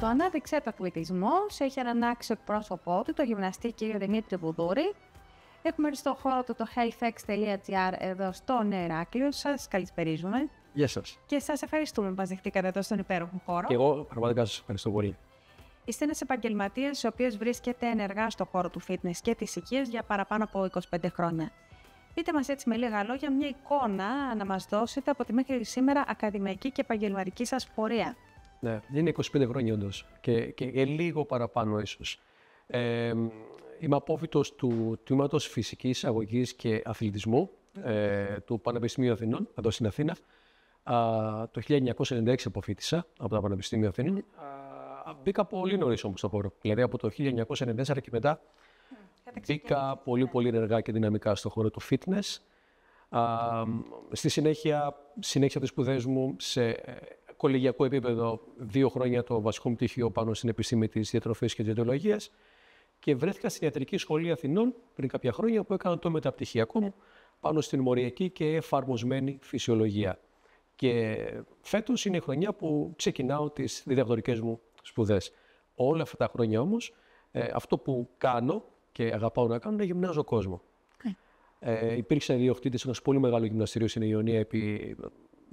Το ανάδειξε το αθλητισμός, έχει ανανάξει εκπρόσωπό του, το γυμναστή κ. Δημήτρη Βουδούρη. Έχουμε στο χώρο του το healthx.gr εδώ στο Νεράκλειο. Σας καλησπερίζουμε. Γεια σας. Και σας ευχαριστούμε που μας δεχτήκατε εδώ στον υπέροχο χώρο. Και εγώ πραγματικά σας ευχαριστώ πολύ. Είστε ένας επαγγελματίας ο οποίος βρίσκεται ενεργά στο χώρο του fitness και της υγείας για παραπάνω από 25 χρόνια. Πείτε μας έτσι με λίγα λόγια μια εικόνα να μας δώσετε από τη μέχρι σήμερα ακαδημαϊκή και επαγγελματική σας πορεία. Ναι, είναι 25 χρόνια όντως και, και, λίγο παραπάνω ίσως. Ε, είμαι απόφυτο του τμήματος φυσικής αγωγής και αθλητισμού ε, του Πανεπιστημίου Αθηνών, εδώ στην Αθήνα. Α, το 1996 αποφύτησα από το Πανεπιστήμιο Αθήνων. μπήκα πολύ νωρίς όμως στο χώρο. Δηλαδή από το 1994 και μετά μπήκα πολύ πολύ ενεργά και δυναμικά στο χώρο του fitness. Α, στη συνέχεια, συνέχεια τις σπουδές μου σε ε, κολεγιακό επίπεδο δύο χρόνια το βασικό μου πτυχίο πάνω στην επιστήμη της διατροφής και διατολογίας και βρέθηκα στην Ιατρική Σχολή Αθηνών πριν κάποια χρόνια που έκανα το μεταπτυχιακό μου πάνω στην μοριακή και εφαρμοσμένη φυσιολογία. Και φέτος είναι η χρονιά που ξεκινάω τις διδακτορικές μου σπουδές. Όλα αυτά τα χρόνια όμως, ε, αυτό που κάνω και αγαπάω να κάνω είναι γυμνάζω κόσμο. Okay. Ε, υπήρξαν ιδιοκτήτες ενός πολύ μεγάλου γυμναστηρίου στην Ιωνία επί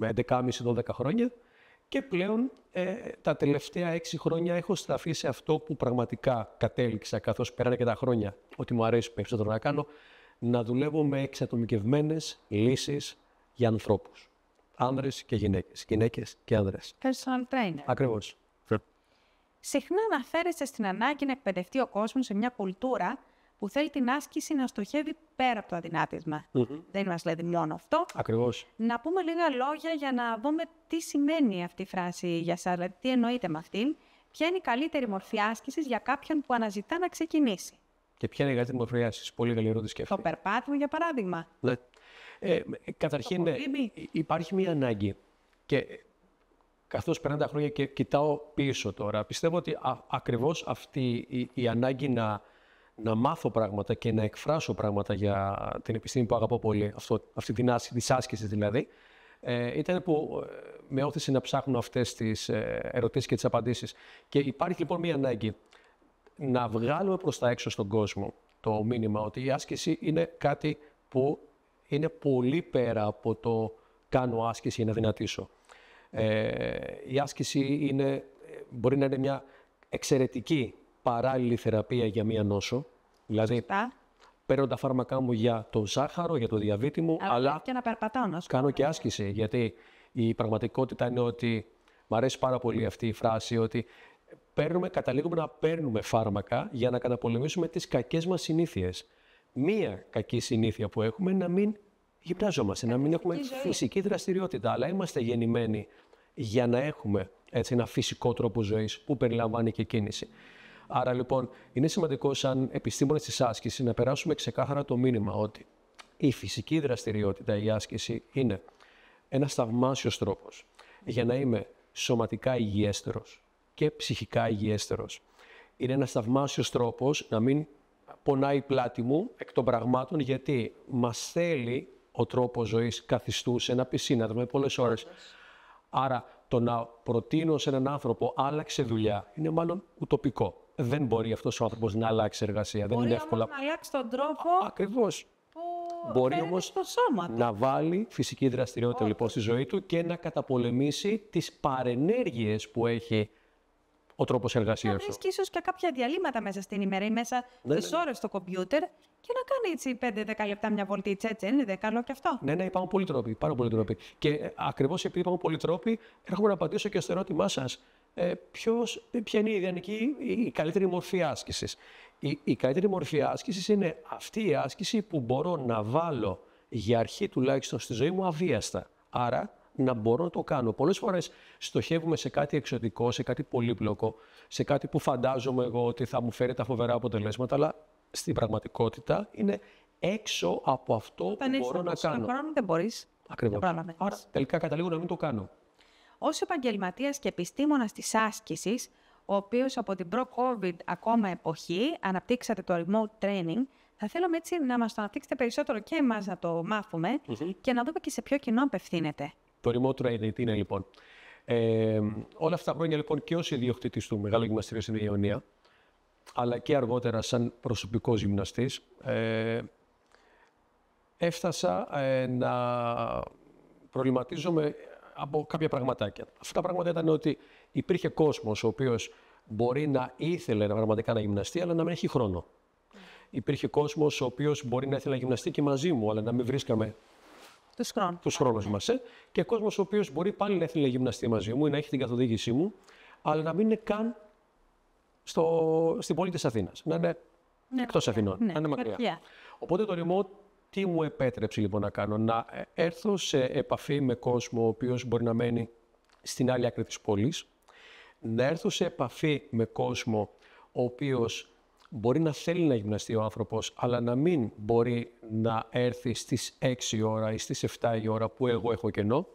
11,5-12 χρόνια και πλέον ε, τα τελευταία έξι χρόνια έχω στραφεί σε αυτό που πραγματικά κατέληξα καθώς πέρανε και τα χρόνια ότι μου αρέσει περισσότερο να κάνω, να δουλεύω με εξατομικευμένες λύσεις για ανθρώπους. Άνδρες και γυναίκες, γυναίκες και άνδρες. Personal trainer. Ακριβώς. Συχνά αναφέρεστε στην ανάγκη να εκπαιδευτεί ο κόσμος σε μια κουλτούρα που θέλει την άσκηση να στοχεύει πέρα από το αδυνάτισμα. Mm-hmm. Δεν μας λέει μόνο αυτό. Ακριβώς. Να πούμε λίγα λόγια για να δούμε τι σημαίνει αυτή η φράση για σας, δηλαδή τι εννοείται με αυτήν. Ποια είναι η καλύτερη μορφή άσκησης για κάποιον που αναζητά να ξεκινήσει; Και ποια είναι η καλύτερη μορφή άσκησης, πολύ καλή ερώτηση και αυτή. Το περπάτημα, για παράδειγμα. Ναι. Ε, καταρχήν, ναι, υπάρχει μια ανάγκη. Και καθώς περνάνε τα χρόνια και κοιτάω πίσω τώρα, πιστεύω ότι ακριβώς αυτή η, η ανάγκη να να μάθω πράγματα και να εκφράσω πράγματα για την επιστήμη που αγαπώ πολύ, αυτό, αυτή την άσκηση, άσκησης δηλαδή, ε, ήταν που ε, με όθησε να ψάχνω αυτές τις ε, ερωτήσεις και τις απαντήσεις. Και υπάρχει λοιπόν μια ανάγκη να βγάλουμε προς τα έξω στον κόσμο το μήνυμα ότι η άσκηση είναι κάτι που είναι πολύ πέρα από το κάνω άσκηση για να δυνατήσω. Ε, η άσκηση είναι, μπορεί να είναι μια εξαιρετική παράλληλη θεραπεία για μία νόσο. Δηλαδή, παίρνω τα φάρμακά μου για το ζάχαρο, για το διαβήτη μου, αλλά, αλλά και να περπατάω, να κάνω και άσκηση. Γιατί η πραγματικότητα είναι ότι, μου αρέσει πάρα πολύ αυτή η φράση, ότι παίρνουμε, καταλήγουμε να παίρνουμε φάρμακα για να καταπολεμήσουμε τις κακές μας συνήθειες. Μία κακή συνήθεια που έχουμε είναι να μην γυπνάζομαστε, να μην έχουμε φυσική δραστηριότητα, αλλά είμαστε γεννημένοι για να έχουμε έτσι, ένα φυσικό τρόπο ζωής που περιλαμβάνει και κίνηση. Άρα λοιπόν είναι σημαντικό σαν επιστήμονες της άσκησης να περάσουμε ξεκάθαρα το μήνυμα ότι η φυσική δραστηριότητα, η άσκηση είναι ένας θαυμάσιος τρόπος για να είμαι σωματικά υγιέστερος και ψυχικά υγιέστερος. Είναι ένας θαυμάσιος τρόπος να μην πονάει η πλάτη μου εκ των πραγμάτων γιατί μας θέλει ο τρόπος ζωής καθιστούσε ένα πισίνα, δούμε πολλές ώρες. Άρα το να προτείνω σε έναν άνθρωπο άλλαξε δουλειά είναι μάλλον ουτοπικό δεν μπορεί αυτός ο άνθρωπος να αλλάξει εργασία. Μπορεί δεν είναι εύκολα. να αλλάξει τον τρόπο. Ακριβώς. Μπορεί όμως να βάλει φυσική δραστηριότητα λοιπόν στη ζωή του και να καταπολεμήσει τις παρενέργειες που έχει ο τρόπος εργασίας του. Να βρίσκει ίσως και κάποια διαλύματα μέσα στην ημέρα ή μέσα ναι, στις ναι. ώρες στο κομπιούτερ και να κάνει έτσι 5-10 λεπτά μια βολτίτσα. Έτσι, είναι δεν καλό και αυτό. Ναι, ναι, υπάρχουν πολλοί τρόποι. Πάρα πολλοί τρόποι. Και ε, ακριβώς επειδή υπάρχουν πολλοί τρόποι, έρχομαι να απαντήσω και στο ερώτημά σας ε, ποιος, ποια είναι η ιδανική, η καλύτερη μορφή άσκησης. Η, η καλύτερη μορφή άσκησης είναι αυτή η άσκηση που μπορώ να βάλω για αρχή τουλάχιστον στη ζωή μου αβίαστα. Άρα να μπορώ να το κάνω. Πολλές φορές στοχεύουμε σε κάτι εξωτικό, σε κάτι πολύπλοκο, σε κάτι που φαντάζομαι εγώ ότι θα μου φέρει τα φοβερά αποτελέσματα, αλλά στην πραγματικότητα είναι έξω από αυτό που μπορώ να κάνω. Χρόνο δεν μπορείς. Ακριβώς. Άρα τελικά καταλήγω να μην το κάνω. Ω επαγγελματίας και επιστήμονας της άσκησης, ο οποίος από την προ-COVID ακόμα εποχή αναπτύξατε το remote training, θα θέλαμε έτσι να μας το αναπτύξετε περισσότερο και εμάς να το μαθουμε και να δούμε και σε ποιο κοινό απευθύνεται. Το remote training τι είναι λοιπόν; Ε, όλα αυτά τα χρόνια λοιπόν και ως ιδιοκτήτης του Μεγάλου Γυμναστηρίου στην Ιωνία, αλλά και αργότερα σαν προσωπικός γυμναστής, ε, έφτασα ε, να προβληματίζομαι από κάποια πραγματάκια. Αυτά τα πράγματα ήταν ότι υπήρχε κόσμος ο οποίος μπορεί να ήθελε να πραγματικά να γυμναστεί, αλλά να μην έχει χρόνο. Υπήρχε κόσμος ο οποίος μπορεί να ήθελε να γυμναστεί και μαζί μου, αλλά να μην βρίσκαμε Τους χρόνους. τους χρόνους μας. Ε; Και κόσμος ο οποίος μπορεί πάλι να ήθελε να γυμναστεί μαζί μου ή να έχει την καθοδήγησή μου, αλλά να μην είναι καν στο, στην πόλη της Αθήνας. Να είναι Ναι, εκτός Αθηνών, ναι, να είναι μακριά. μακριά. Οπότε το remote τι μου επέτρεψε λοιπόν να κάνω, να ε, έρθω σε επαφή με κόσμο ο οποίος μπορεί να μένει στην άλλη άκρη της πόλης, να έρθω σε επαφή με κόσμο ο οποίος μπορεί να θέλει να γυμναστεί ο άνθρωπος, αλλά να μην μπορεί να έρθει στις 6 η ώρα ή στις 7 η ώρα που εγώ έχω κενό.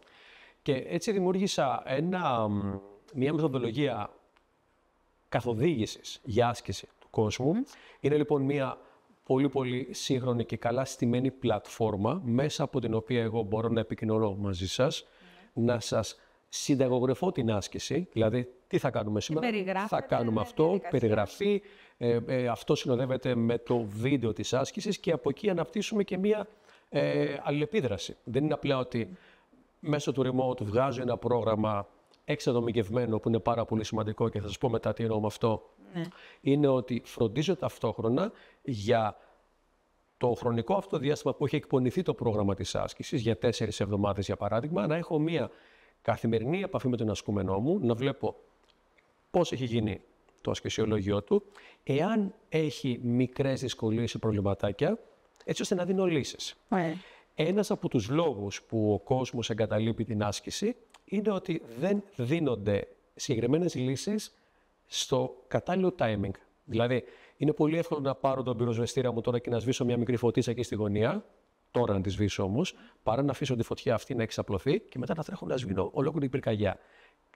Και έτσι δημιούργησα ένα, μ, μια μεθοδολογία καθοδήγησης για άσκηση του κόσμου. Είναι λοιπόν μια πολύ πολύ σύγχρονη και καλά στημένη πλατφόρμα μέσα από την οποία εγώ μπορώ να επικοινωνώ μαζί σας, να σας συνταγογραφώ την άσκηση, δηλαδή τι θα κάνουμε σήμερα, περιγράφετε, θα κάνουμε ναι, αυτό, διαδικασία. περιγραφή, ε, ε, αυτό συνοδεύεται με το βίντεο της άσκησης και από εκεί αναπτύσσουμε και μια ε, αλληλεπίδραση. Δεν είναι απλά ότι μέσω του remote βγάζω ένα πρόγραμμα εξατομικευμένο που είναι πάρα πολύ σημαντικό και θα σας πω μετά τι εννοώ με αυτό. Ναι. Είναι ότι φροντίζω ταυτόχρονα για το χρονικό αυτό διάστημα που έχει εκπονηθεί το πρόγραμμα της άσκησης, για τέσσερις εβδομάδες για παράδειγμα, να έχω μία καθημερινή επαφή με τον ασκούμενό μου, να βλέπω πώς έχει γίνει το ασκησιολόγιο του, εάν έχει μικρές δυσκολίες ή προβληματάκια, έτσι ώστε να δίνω λύσεις. Ωραία. Ένας από τους λόγους που ο κόσμος εγκαταλείπει την άσκηση είναι ότι δεν δίνονται συγκεκριμένες λύσεις στο κατάλληλο timing. Δηλαδή, είναι πολύ εύκολο να πάρω τον πυροσβεστήρα μου τώρα και να σβήσω μια μικρή φωτίτσα εκεί στη γωνία, τώρα να τη σβήσω όμως, παρά να αφήσω τη φωτιά αυτή να εξαπλωθεί και μετά να τρέχω να σβήνω ολόκληρη την πυρκαγιά.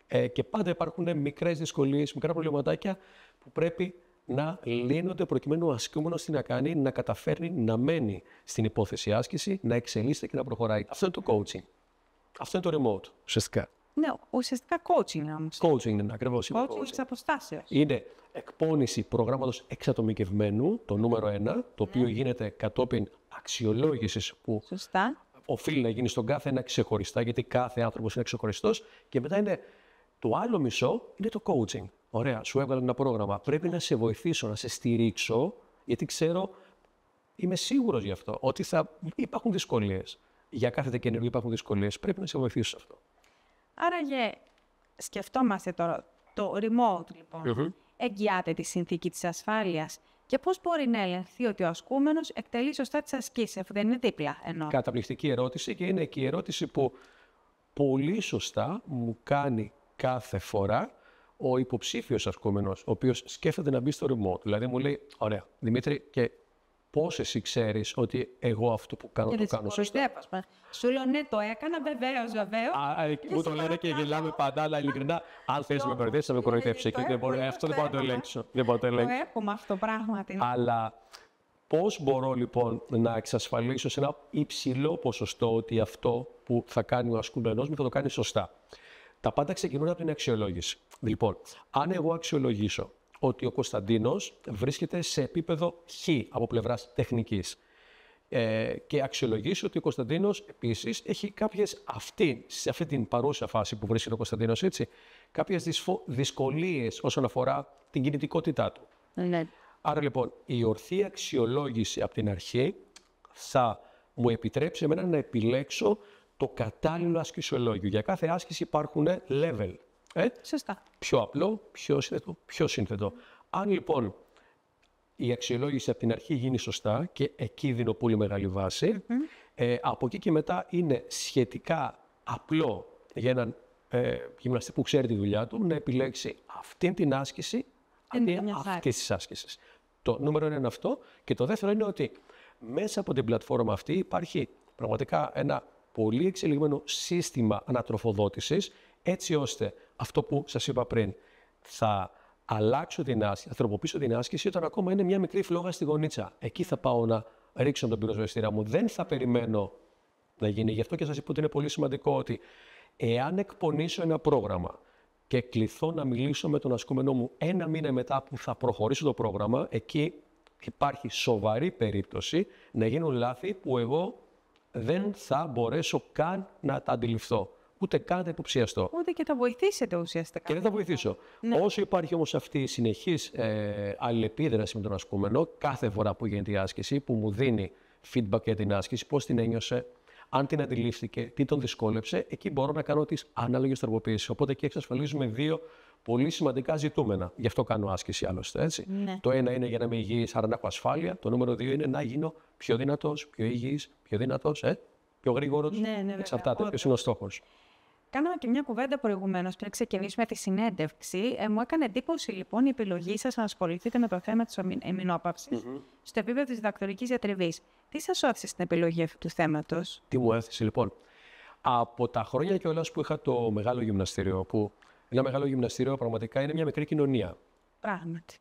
Ε, και πάντα υπάρχουν μικρές δυσκολίες, μικρά προβληματάκια που πρέπει να λύνονται προκειμένου ο ασκούμενος τι να κάνει, να καταφέρνει να μένει στην υπόθεση άσκηση, να εξελίσσεται και να προχωράει. Αυτό είναι το coaching. Αυτό είναι το remote, ουσιαστικά. Ναι, ουσιαστικά coaching όμω. Coaching είναι ακριβώς. Coaching της αποστάσεως. Είναι εκπόνηση προγράμματος εξατομικευμένου, το νούμερο ένα, το οποίο γίνεται κατόπιν αξιολόγησης που Σωστά. οφείλει να γίνει στον κάθε ένα ξεχωριστά, γιατί κάθε άνθρωπος είναι ξεχωριστός. Και μετά είναι το άλλο μισό, είναι το coaching. Ωραία, σου έβγαλα ένα πρόγραμμα. Πρέπει να σε βοηθήσω, να σε στηρίξω, γιατί ξέρω, είμαι σίγουρος γι' αυτό, ότι θα υπάρχουν δυσκολίες. Για κάθε καινούργιο υπάρχουν δυσκολίες. Πρέπει να σε βοηθήσω σε αυτό. Άραγε, σκεφτόμαστε τώρα το remote λοιπόν. Εγγυάται τη συνθήκη της ασφάλειας και πώς μπορεί να ελεγχθεί ότι ο ασκούμενος εκτελεί σωστά τις ασκήσεις, αφού δεν είναι δίπλα ενώ. Καταπληκτική ερώτηση και είναι και η ερώτηση που πολύ σωστά μου κάνει κάθε φορά ο υποψήφιος ασκούμενος, ο οποίος σκέφτεται να μπει στο remote. Δηλαδή μου λέει, ωραία, Δημήτρη, και πώς εσύ ξέρεις ότι εγώ αυτό που κάνω Και το δεν κάνω σε σωστά; κοροϊδεύω, ας πούμε. Σου λέω ναι, το έκανα, βεβαίως, βεβαίως. Α, α, μου το λένε και γελάμε πάντα, αλλά ειλικρινά, αν θες να με κοροϊδεύσεις, θα με κοροϊδεύσεις. Ε, Και το δεν μπορώ- έχουμε, Αυτό δεν το μπορώ να το έχουμε. ελέγξω. Δεν μπορώ να το Το ελέγξω. έχουμε αυτό πράγματι. Αλλά πώς μπορώ λοιπόν να εξασφαλίσω σε ένα υψηλό ποσοστό ότι αυτό που θα κάνει ο ασκούμενός μου θα το κάνει σωστά; Τα πάντα ξεκινούν από την αξιολόγηση. Λοιπόν, αν εγώ αξιολογήσω ότι ο Κωνσταντίνος βρίσκεται σε επίπεδο χ από πλευράς τεχνικής ε, και αξιολογήσω ότι ο Κωνσταντίνος επίσης έχει κάποιες αυτή, σε αυτή την παρούσα φάση που βρίσκεται ο Κωνσταντίνος έτσι, κάποιες δυσφο- δυσκολίες όσον αφορά την κινητικότητά του. Ναι. Άρα λοιπόν η ορθή αξιολόγηση από την αρχή θα μου επιτρέψει εμένα να επιλέξω το κατάλληλο ασκησιολόγιο. Για κάθε άσκηση υπάρχουν level. Ε; Σωστά. Πιο απλό, πιο σύνθετο, πιο σύνθετο. Αν λοιπόν η αξιολόγηση από την αρχή γίνει σωστά και εκεί δίνω πολύ μεγάλη βάση, ε, από εκεί και μετά είναι σχετικά απλό για έναν ε, γυμναστή που ξέρει τη δουλειά του να επιλέξει αυτή την άσκηση αντί Είναι μια χάρη. αυτής της άσκησης. Το νούμερο ένα είναι αυτό. Και το δεύτερο είναι ότι μέσα από την πλατφόρμα αυτή υπάρχει πραγματικά ένα πολύ εξελιγμένο σύστημα ανατροφοδότησης, έτσι ώστε αυτό που σας είπα πριν, θα αλλάξω την άσκηση, θα τροποποιήσω την άσκηση όταν ακόμα είναι μια μικρή φλόγα στη γωνίτσα. Εκεί θα πάω να ρίξω τον πυροσβεστήρα μου. Δεν θα περιμένω να γίνει. Γι' αυτό και σας είπα ότι είναι πολύ σημαντικό ότι Εάν εκπονήσω ένα πρόγραμμα και κληθώ να μιλήσω με τον ασκούμενό μου ένα μήνα μετά που θα προχωρήσω το πρόγραμμα, εκεί υπάρχει σοβαρή περίπτωση να γίνουν λάθη που εγώ δεν θα μπορέσω καν να τα αντιληφθώ. Ούτε καν να υποψιαστώ. Ούτε και θα βοηθήσετε ουσιαστικά. Και δεν θα βοηθήσω. Ναι. Όσο υπάρχει όμως αυτή η συνεχής ε, αλληλεπίδραση με τον ασκούμενο, κάθε φορά που γίνεται η άσκηση, που μου δίνει feedback για την άσκηση, πώς την ένιωσε, αν την αντιλήφθηκε, τι τον δυσκόλεψε, εκεί μπορώ να κάνω τις ανάλογες τροποποιήσεις. Οπότε εκεί εξασφαλίζουμε δύο πολύ σημαντικά ζητούμενα. Γι' αυτό κάνω άσκηση άλλωστε. Έτσι. Ναι. Το ένα είναι για να είμαι υγιής, άρα να έχω ασφάλεια. Το νούμερο δύο είναι να γίνω πιο δυνατός, πιο υγιής, πιο δυνατός, ε, πιο γρήγορος. Ναι, ναι, Εξαρτάται ποιος είναι ο στόχος. Κάναμε και μια κουβέντα προηγουμένως πριν ξεκινήσουμε τη συνέντευξη. Ε, μου έκανε εντύπωση λοιπόν η επιλογή σας να ασχοληθείτε με το θέμα της εμεινόπαυση mm-hmm. στο επίπεδο της διδακτορικής διατριβής. Τι σας όθησε στην επιλογή αυτού του θέματος, Τι μου έθεσε λοιπόν; Από τα χρόνια κιόλας που είχα το μεγάλο γυμναστήριο, που ένα μεγάλο γυμναστήριο πραγματικά είναι μια μικρή κοινωνία. Πράγματι.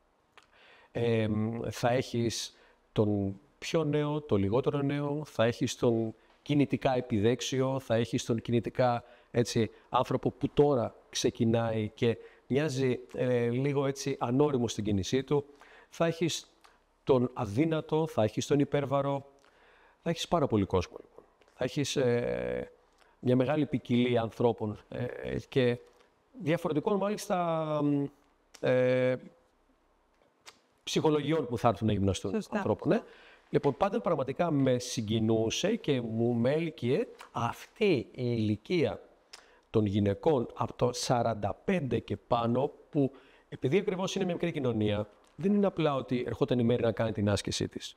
Ε, θα έχεις τον πιο νέο, το λιγότερο νέο, θα έχεις τον κινητικά επιδέξιο, θα έχεις τον κινητικά έτσι, άνθρωπο που τώρα ξεκινάει και μοιάζει ε, λίγο έτσι ανώριμο στην κίνησή του. Θα έχεις τον αδύνατο, θα έχεις τον υπέρβαρο, θα έχεις πάρα πολύ κόσμο. Λοιπόν. Θα έχεις ε, μια μεγάλη ποικιλία ανθρώπων ε, και διαφορετικών μάλιστα ε, ψυχολογιών που θα έρθουν να γυμναστούν ανθρώπων. Ναι. Λοιπόν, πάντα πραγματικά με συγκινούσε και μου μέλκυε αυτή η ηλικία των γυναικών από το 45 και πάνω που επειδή ακριβώς είναι μια μικρή κοινωνία, δεν είναι απλά ότι ερχόταν η μέρη να κάνει την άσκησή της.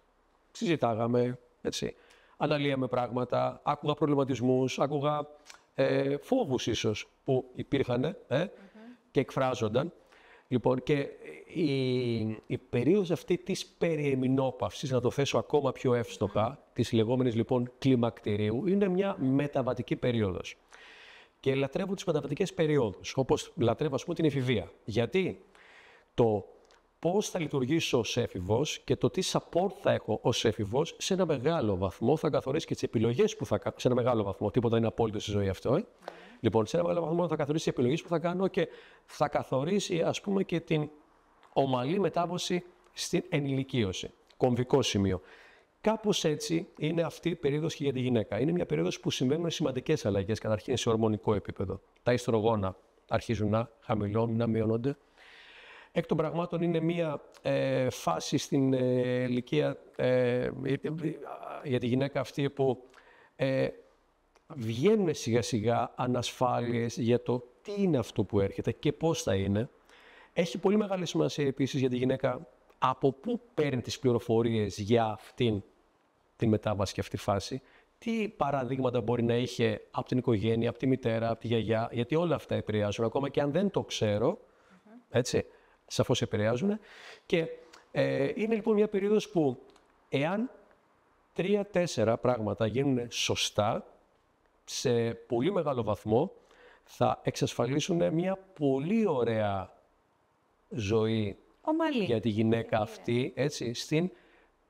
Συζητάγαμε, έτσι, αναλύαμε πράγματα, άκουγα προβληματισμούς, άκουγα ε, φόβους ίσως που υπήρχαν ε, και εκφράζονταν. Λοιπόν, και η, η περίοδος αυτή της περιεμινόπαυσης, να το θέσω ακόμα πιο εύστοχα, της λεγόμενης λοιπόν κλιμακτηρίου, είναι μια μεταβατική περίοδος. Και λατρεύω τις μεταβατικές περιόδους, όπως λατρεύω ας πούμε την εφηβεία. Γιατί; Το πώς θα λειτουργήσω ως έφηβος και το τι support θα έχω ως έφηβος σε ένα μεγάλο βαθμό θα καθορίσει και τις επιλογές που θα κάνω, σε ένα μεγάλο βαθμό, τίποτα είναι απόλυτο στη ζωή αυτό, ε. Λοιπόν, σε ένα μεγάλο βαθμό θα καθορίσει τις επιλογές που θα κάνω και θα καθορίσει ας πούμε και την ομαλή μετάβαση στην ενηλικίωση. Κομβικό σημείο. Κάπως έτσι είναι αυτή η περίοδος και για τη γυναίκα. Είναι μια περίοδος που συμβαίνουν σημαντικές αλλαγές, καταρχήν σε ορμονικό επίπεδο. Τα ιστρογόνα αρχίζουν να χαμηλώνουν, να μειώνονται. Εκ των πραγμάτων είναι μια ε, φάση στην ε, ηλικία ε, για τη γυναίκα αυτή που ε, βγαίνουν σιγά σιγά ανασφάλειες για το τι είναι αυτό που έρχεται και πώς θα είναι. Έχει πολύ μεγάλη σημασία επίσης για τη γυναίκα από πού παίρνει τις πληροφορίες για αυτήν την μετάβαση και αυτή τη φάση. Τι παραδείγματα μπορεί να είχε από την οικογένεια, από τη μητέρα, από τη γιαγιά, γιατί όλα αυτά επηρεάζουν. Ακόμα και αν δεν το ξέρω, έτσι, σαφώς επηρεάζουν. Και ε, είναι λοιπόν μια περίοδος που εάν τρία-τέσσερα πράγματα γίνουν σωστά, σε πολύ μεγάλο βαθμό, θα εξασφαλίσουν μια πολύ ωραία ζωή για τη γυναίκα αυτή, έτσι, στην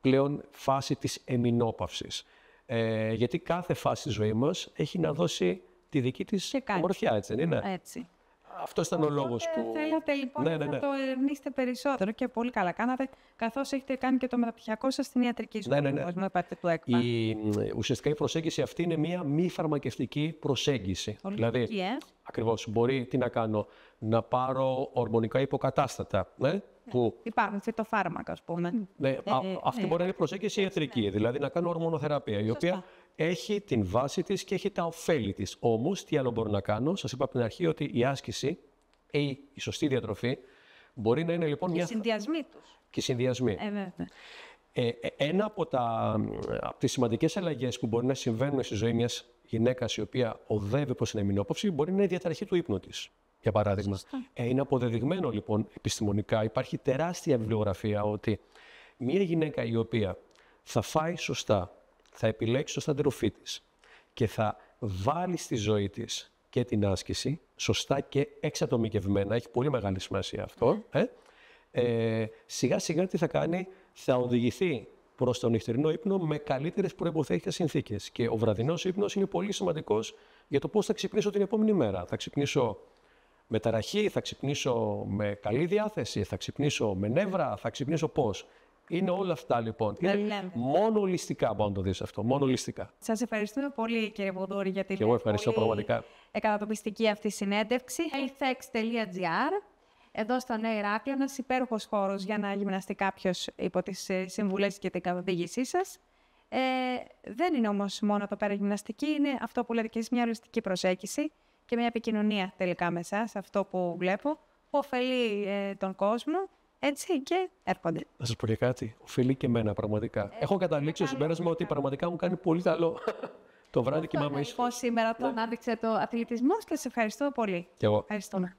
πλέον φάση της εμεινόπαυσης. Ε, γιατί κάθε φάση της ζωής μας έχει να δώσει τη δική της ομορφιά, έτσι δεν είναι; Έτσι. Αυτό ήταν ο λόγος που. Θέλατε λοιπόν ναι, ναι, ναι. να το ερευνήσετε περισσότερο και πολύ καλά κάνατε, καθώς έχετε κάνει και το μεταπτυχιακό σας στην ιατρική σχολή. Ναι, ναι, ναι. του ΕΚΠΑ. Η, ουσιαστικά η προσέγγιση αυτή είναι μια μη φαρμακευτική προσέγγιση. δηλαδή, ε; ακριβώς. Μπορεί τι να κάνω, να πάρω ορμονικά υποκατάστατα. Ναι, που... Υπάρχουν φυτοφάρμακα, ας πούμε. Ναι, ε, αυτή ναι. μπορεί να είναι προσέγγιση ιατρική, ναι. δηλαδή να κάνω ορμονοθεραπεία, η οποία έχει την βάση της και έχει τα ωφέλη της. Όμως, τι άλλο μπορώ να κάνω, σας είπα από την αρχή ότι η άσκηση ή η σωστή διατροφή μπορεί να είναι λοιπόν και μια... συνδυασμοί τους. Και συνδυασμοί. Ε, ε, ένα από, τα, από τις σημαντικές αλλαγές που μπορεί να συμβαίνουν στη ζωή μιας γυναίκας η οποία οδεύει προς την εμεινόπαυση μπορεί να είναι η διαταραχή του ύπνου της. Για παράδειγμα. Ε, είναι αποδεδειγμένο λοιπόν επιστημονικά, υπάρχει τεράστια βιβλιογραφία ότι μια γυναίκα η οποία θα φάει σωστά, θα επιλέξει σωστά την τροφή της και θα βάλει στη ζωή της και την άσκηση, σωστά και εξατομικευμένα, έχει πολύ μεγάλη σημασία αυτό, ε, ε, σιγά σιγά τι θα κάνει, θα οδηγηθεί προς τον νυχτερινό ύπνο με καλύτερες προποθέσει και συνθήκες. Και ο βραδινός ύπνος είναι πολύ σημαντικός για το πώς θα ξυπνήσω την επόμενη μέρα. Θα ξυπνήσω με ταραχή, θα ξυπνήσω με καλή διάθεση, θα ξυπνήσω με νεύρα, θα ξυπνήσω πώς; Είναι όλα αυτά λοιπόν. Δεν Είναι λέμε. μόνο ολιστικά μπορεί να το δεις αυτό. Μόνο ολιστικά. Σας ευχαριστούμε πολύ, κύριε Βουδούρη, για την Και εγώ ευχαριστώ πολύ πραγματικά. εκατατοπιστική αυτή συνέντευξη. healthex.gr εδώ στο Νέο Ηράκλειο, ένας υπέροχος χώρος για να γυμναστεί κάποιος υπό τις συμβουλές και την καθοδήγησή σας. Ε, δεν είναι όμως μόνο εδώ πέρα γυμναστική, είναι αυτό που λέτε και εσείς, μια ολιστική προσέγγιση και μια επικοινωνία τελικά με εσάς, αυτό που βλέπω, που ωφελεί ε, τον κόσμο έτσι και έρχονται. Να σας πω και κάτι. Οφείλει και εμένα πραγματικά. Έχω καταλήξει στο συμπέρασμα ότι πραγματικά μου κάνει πολύ καλό. το βράδυ κοιμάμαι ήσυχα. Λοιπόν, σήμερα το ανάδειξε το αθλητισμός και σε ευχαριστώ πολύ. Κι εγώ. Ευχαριστούμε.